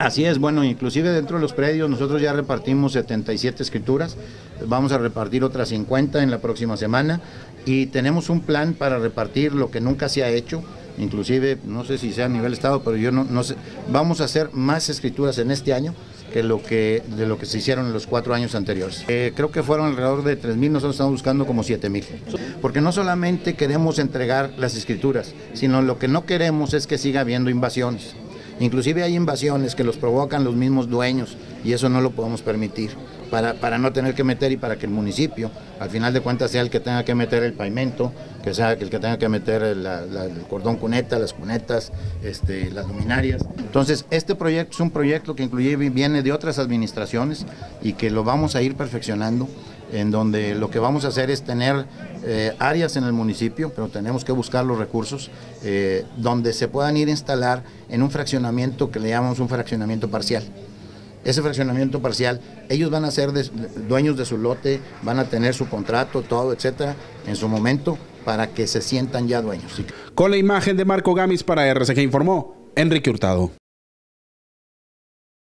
Así es, bueno, inclusive dentro de los predios nosotros ya repartimos 77 escrituras, vamos a repartir otras 50 en la próxima semana y tenemos un plan para repartir lo que nunca se ha hecho, inclusive no sé si sea a nivel estado, pero yo no, no sé, vamos a hacer más escrituras en este año que lo que de lo que se hicieron en los cuatro años anteriores. Eh, creo que fueron alrededor de 3.000, nosotros estamos buscando como 7.000. Porque no solamente queremos entregar las escrituras, sino lo que no queremos es que siga habiendo invasiones. Inclusive hay invasiones que los provocan los mismos dueños y eso no lo podemos permitir para, para no tener que meter y para que el municipio al final de cuentas sea el que tenga que meter el pavimento, que sea el que tenga que meter el cordón cuneta, las cunetas, este, las luminarias. Entonces, este proyecto es un proyecto que incluye viene de otras administraciones y que lo vamos a ir perfeccionando en donde lo que vamos a hacer es tener eh, áreas en el municipio, pero tenemos que buscar los recursos, eh, donde se puedan ir a instalar en un fraccionamiento que le llamamos un fraccionamiento parcial. Ese fraccionamiento parcial, ellos van a ser dueños de su lote, van a tener su contrato, todo, etcétera, en su momento, para que se sientan ya dueños. Con la imagen de Marco Gamis para RCG informó Enrique Hurtado.